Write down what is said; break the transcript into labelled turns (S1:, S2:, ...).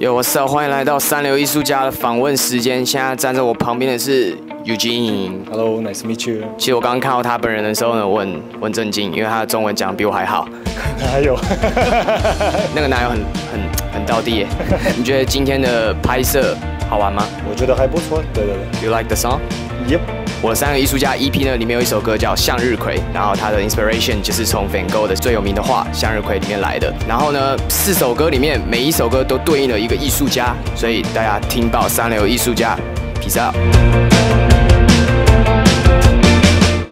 S1: 有我 s 欢迎来到三流艺术家的访问时间。现在站在我旁边的是 Eugene。
S2: Hello，nice to meet you。
S1: 其实我刚刚看到他本人的时候呢，我很我很震惊，因为他的中文讲得比我还好。
S2: 哪有？
S1: 那个男友很很很到地耶。你觉得今天的拍摄好玩吗？
S2: 我觉得还不错。对对对。
S1: You like the song? 我三个艺术家 EP 呢，里面有一首歌叫《向日葵》，然后它的 inspiration 就是从 Van Gogh 的最有名的画《向日葵》里面来的。然后呢，四首歌里面每一首歌都对应了一个艺术家，所以大家听到三流艺术家皮绍。